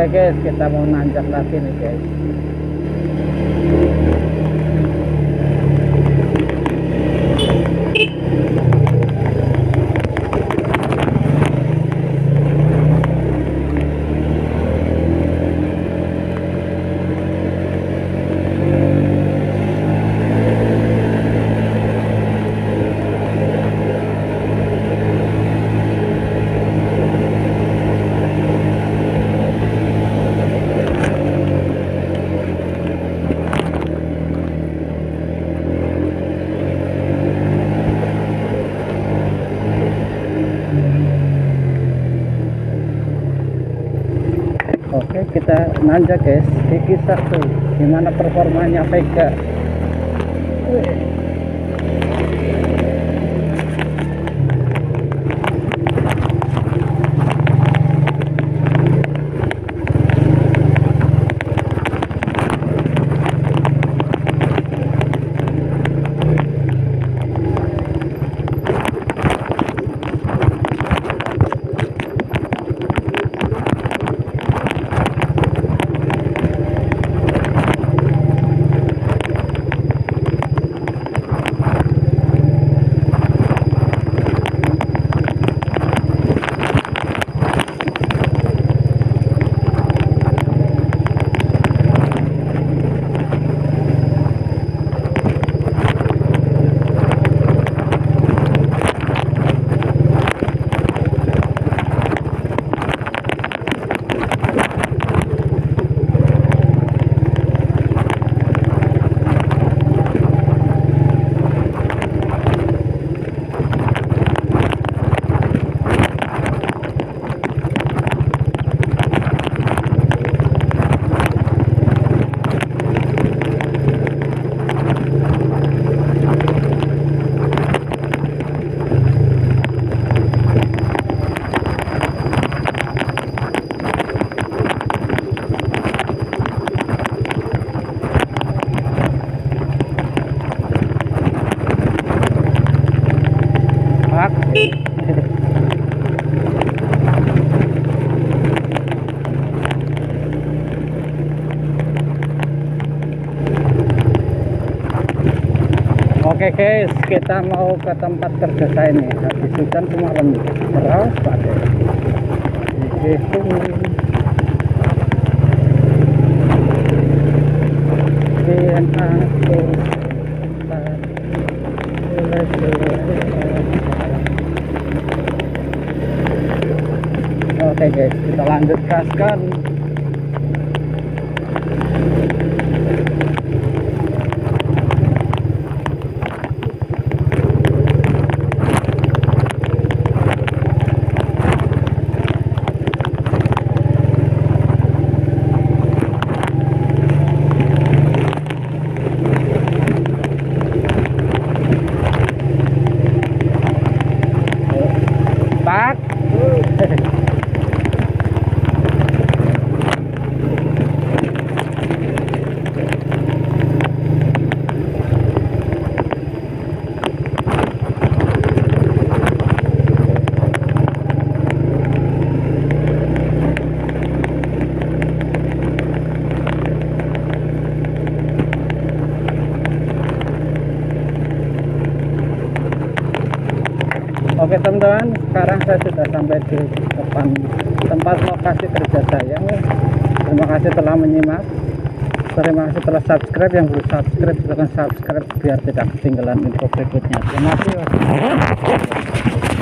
Oke guys, kita mau nanjak lagi nih guys. Oke, kita nanjak guys. Gigi satu. Gimana performanya Vega? Wih. Oke guys, kita mau ke tempat kerja saya nih. Habis hujan semalam deras Biar aku Oke guys, kita lanjut gaskan. bác. Ừ. Oke teman-teman, sekarang saya sudah sampai di depan tempat lokasi kerja saya. Terima kasih telah menyimak. Terima kasih telah subscribe. Yang belum subscribe silahkan subscribe biar tidak ketinggalan info berikutnya. Terima kasih.